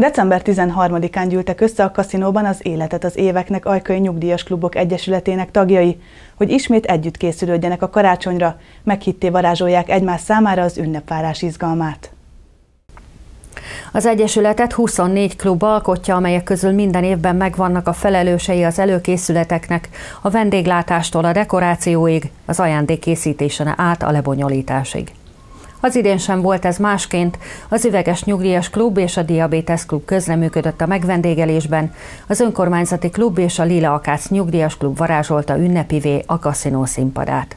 December 13-án gyűltek össze a kaszinóban az Életet az éveknek Ajkai Nyugdíjas Klubok Egyesületének tagjai, hogy ismét együtt készülődjenek a karácsonyra, meghitté varázsolják egymás számára az ünnepvárás izgalmát. Az Egyesületet 24 klub alkotja, amelyek közül minden évben megvannak a felelősei az előkészületeknek, a vendéglátástól a dekorációig, az ajándék készítésen át a lebonyolításig. Az idén sem volt ez másként, az Üveges Nyugdíjas Klub és a Diabetes Klub közreműködött a megvendégelésben, az Önkormányzati Klub és a Lila Akác Nyugdíjas Klub varázsolta ünnepivé a kaszinó színpadát.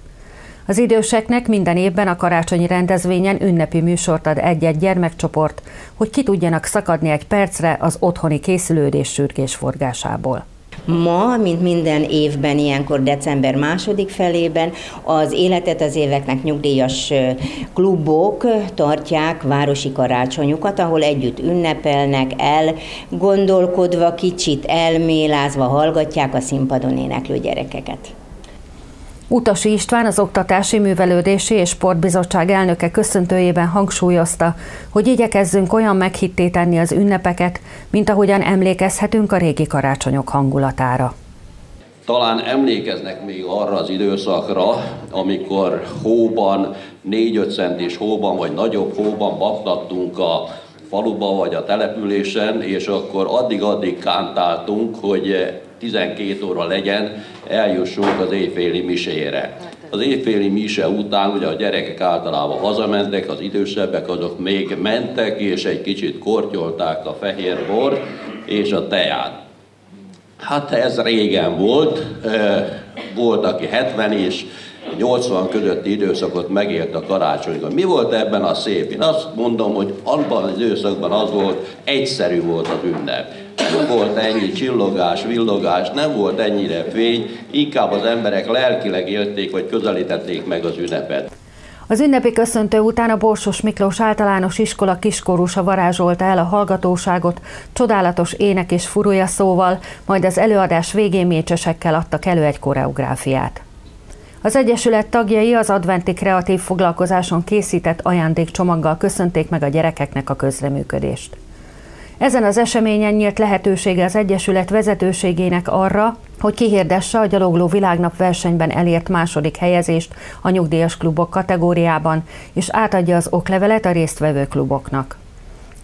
Az időseknek minden évben a karácsonyi rendezvényen ünnepi műsort ad egy-egy gyermekcsoport, hogy ki tudjanak szakadni egy percre az otthoni készülődés sürgés forgásából. Ma, mint minden évben, ilyenkor december második felében az életet az éveknek nyugdíjas klubok tartják városi karácsonyukat, ahol együtt ünnepelnek el, gondolkodva, kicsit elmélázva hallgatják a színpadon éneklő gyerekeket. Utasi István, az Oktatási Művelődési és Sportbizottság elnöke köszöntőjében hangsúlyozta, hogy igyekezzünk olyan meghitté tenni az ünnepeket, mint ahogyan emlékezhetünk a régi karácsonyok hangulatára. Talán emlékeznek még arra az időszakra, amikor hóban, 4-5 centis hóban, vagy nagyobb hóban baktattunk a faluba vagy a településen, és akkor addig-addig kántáltunk, hogy 12 óra legyen, eljussunk az éjféli misére. Az éjféli mise után ugye a gyerekek általában hazamentek, az idősebbek azok még mentek, és egy kicsit kortyolták a fehér bort és a teát. Hát ez régen volt, volt, aki 70 és 80 közötti időszakot megélt a karácsonykor. Mi volt ebben a szép? Én azt mondom, hogy abban az időszakban az volt, egyszerű volt az ünnep. Nem volt ennyi csillogás, villogás, nem volt ennyire fény, inkább az emberek lelkileg élték, vagy közelítették meg az ünnepet. Az ünnepi köszöntő után a Borsos Miklós általános iskola kiskorúsa varázsolta el a hallgatóságot, csodálatos ének és furúja szóval, majd az előadás végén mécsesekkel adtak elő egy koreográfiát. Az Egyesület tagjai az adventi kreatív foglalkozáson készített ajándékcsomaggal köszönték meg a gyerekeknek a közreműködést. Ezen az eseményen nyílt lehetősége az Egyesület vezetőségének arra, hogy kihirdesse a gyalogló világnap versenyben elért második helyezést a nyugdíjas klubok kategóriában, és átadja az oklevelet a résztvevő kluboknak.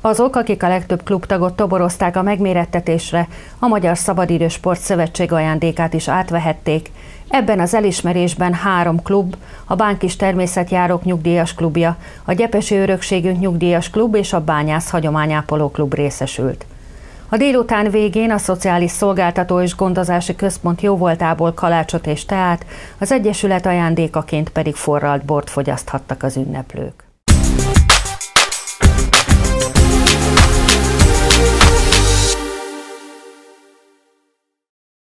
Azok, akik a legtöbb klubtagot toborozták a megmérettetésre, a Magyar Szabadidős Sport Szövetség ajándékát is átvehették. Ebben az elismerésben három klub, a Bánkis Természetjárók Nyugdíjas Klubja, a Gyepesi Örökségünk Nyugdíjas Klub és a Bányász Hagyományápoló Klub részesült. A délután végén a Szociális Szolgáltató és Gondozási Központ jóvoltából kalácsot és teát, az Egyesület ajándékaként pedig forralt bort fogyaszthattak az ünneplők.